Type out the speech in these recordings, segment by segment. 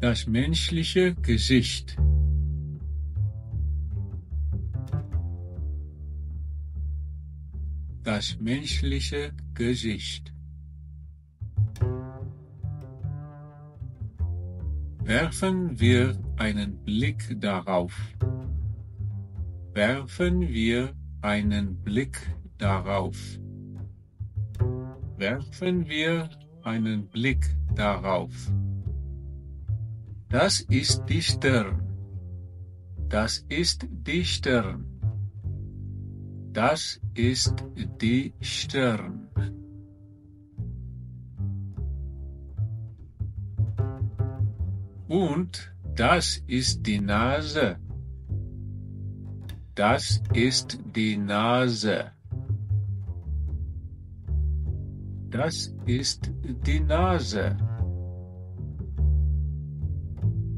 Das menschliche Gesicht. Das menschliche Gesicht. Werfen wir einen Blick darauf. Werfen wir einen Blick darauf. Werfen wir einen Blick darauf. Das ist die Stirn. Das ist die Stirn. Das ist die Stirn. Und das ist die Nase. Das ist die Nase. Das ist die Nase.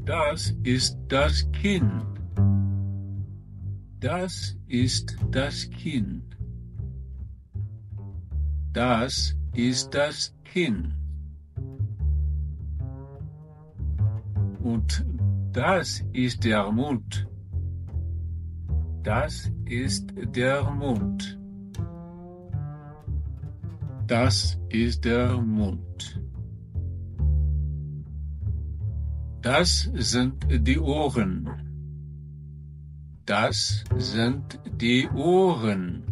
Das ist das Kinn. Das ist das Kinn. Das ist das Kinn. Und das ist der Mund. Das ist der Mund. Das ist der Mund. Das sind die Ohren. Das sind die Ohren.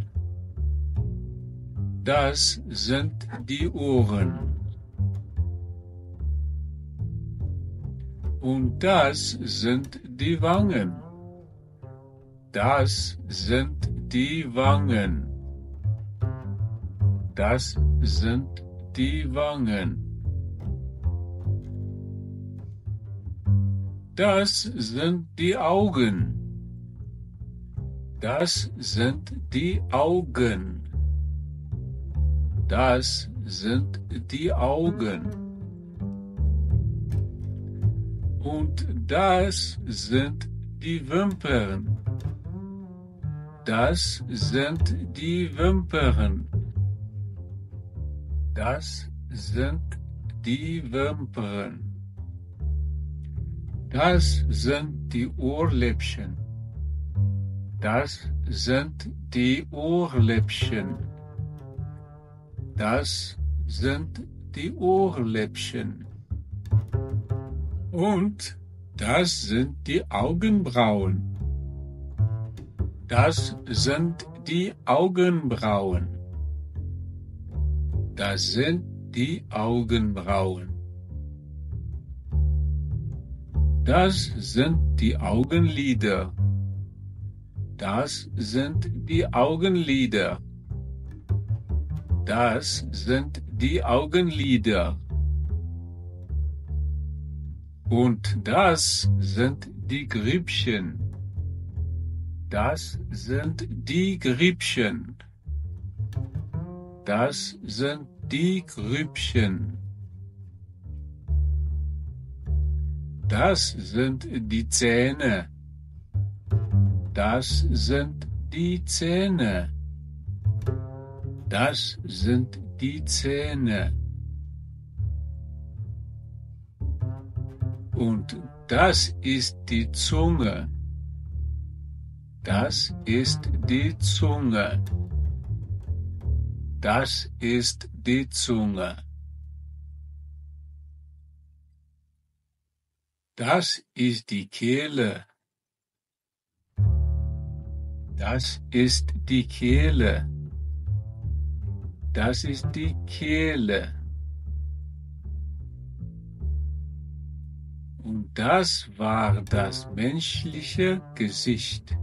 Das sind die Ohren. Und das sind die Wangen. Das sind die Wangen. Das sind die Wangen. Das sind die Augen. Das sind die Augen. Das sind die Augen. Und das sind die Wimpern. Das sind die Wimpern. Das sind die Wimpern. Das sind die Ohrläppchen. Das sind die Ohrläppchen. Das sind die Ohrläppchen. Und das sind die Augenbrauen. Das sind die Augenbrauen. Das sind die Augenbrauen. Das sind die Augenlider. Das sind die Augenlider. Das sind die Augenlider. Und das sind die Grübchen. Das sind die Grübchen. Das sind die Grübchen. Das sind die Zähne. Das sind die Zähne. Das sind die Zähne. Und das ist die Zunge. Das ist die Zunge. Das ist die Zunge. Das ist die Kehle. Das ist die Kehle. Das ist die Kehle. Und das war das menschliche Gesicht.